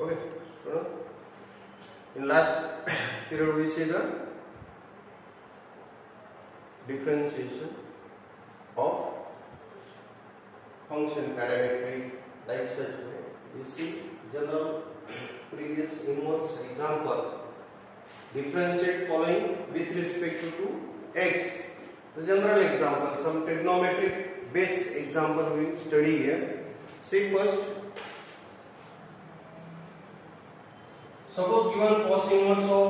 Okay, so in last period we see the differentiation of function parametric like such way. You see general previous inverse example, differentiate following with respect to x. The general example, some trigonometric based example we study here. See first suppose given cos inverse of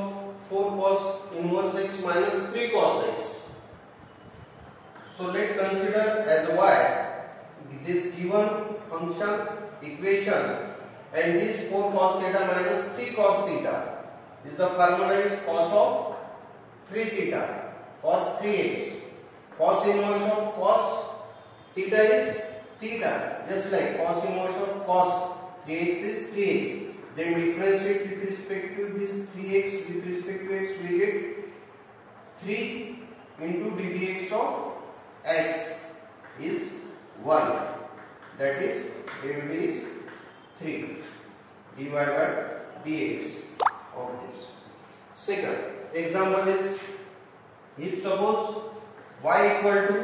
4 cos inverse x minus 3 cos x so let consider as y this given function equation and this 4 cos theta minus 3 cos theta is the formula is cos of 3 theta cos 3x cos inverse of cos theta is theta just like cos inverse of cos 3x is 3x Then differentiate with respect to this 3x with respect to x we get 3 into dbx of x is 1 that is derivative is 3 dy by dx of this. Second example is if suppose y equal to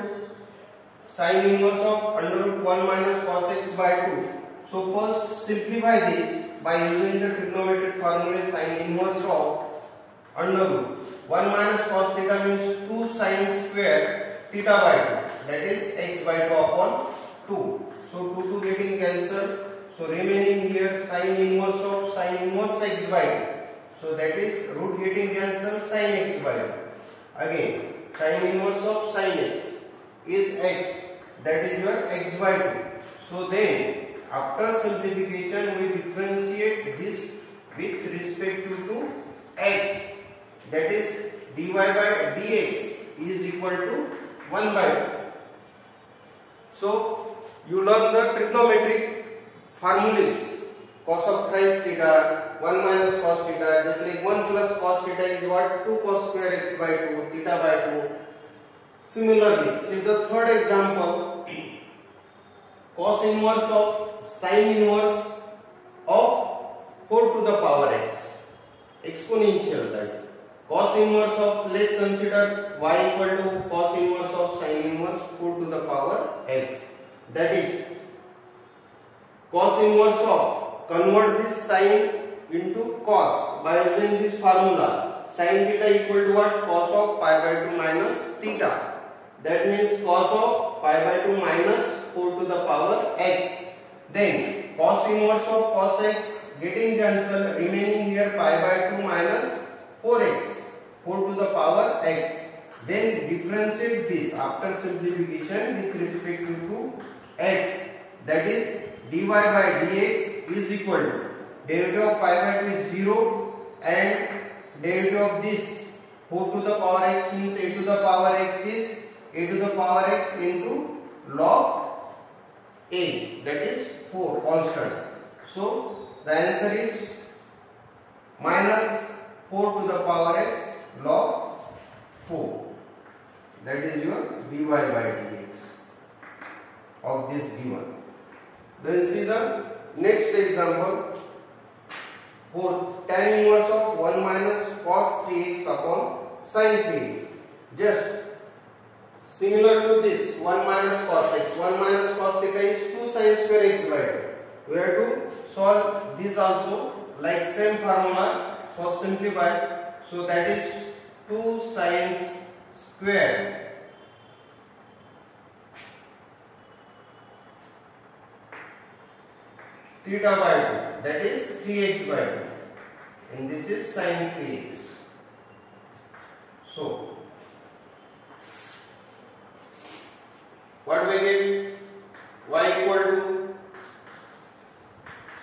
sine inverse of under root 1 minus cos x by 2 so first simplify this by using the trigonometric formula sine inverse of under root 1 minus cos theta means 2 sine square theta by 2 that is x by 2 upon 2. So 2 2 getting cancelled. So remaining here sine inverse of sine inverse x by 2. So that is root getting cancelled sine x by 2. Again sine inverse of sine x is x that is your x by 2. So then after simplification, we differentiate this with respect to, to x. That is dy by dx is equal to 1 by 2. So, you learn the trigonometric formulas. Cos of thrice theta, 1 minus cos theta, just like 1 plus cos theta is what? 2 cos square x by 2, theta by 2. Similarly, see the third example. Cos inverse of sine inverse of four to the power x exponential that cos inverse of let's consider y equal to cos inverse of sin inverse 4 to the power x that is cos inverse of convert this sin into cos by using this formula sin theta equal to what cos of pi by 2 minus theta that means cos of pi by 2 minus 4 to the power x Then cos inverse of cos x getting cancelled remaining here pi by 2 minus 4x 4 to the power x. Then differentiate this after simplification with respect to x that is dy by dx is equal to derivative of pi by 2 is 0 and derivative of this 4 to the power x means a to the power x is a to the power x into log a that is 4 constant. So the answer is minus 4 to the power x log 4 that is your dy by dx of this given. Then see the next example for tan inverse of 1 minus cos 3x upon sin 3x. Just Similar to this, 1 minus cos x, 1 minus cos theta is 2 sin square by We have to solve this also like same formula for simplify. So that is 2 sin square theta by 2 that is 3x by 2 and this is sin 3x. So bracket y equal to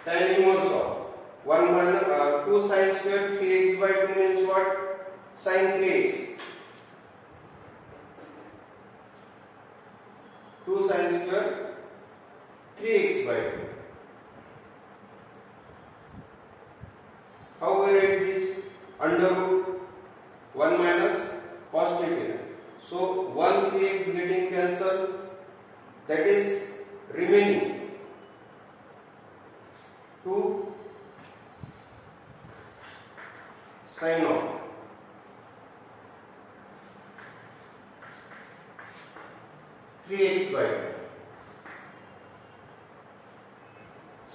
tan inverse of 1 1 uh, 2 sin square 3x by 2 means what sin 3x 2 sin square 3x by 2 how we write this under root 1 minus cos theta so 1 3x getting cancelled that is remaining to sign off. Three x by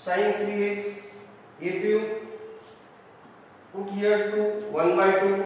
sine three x ये to put here two one by two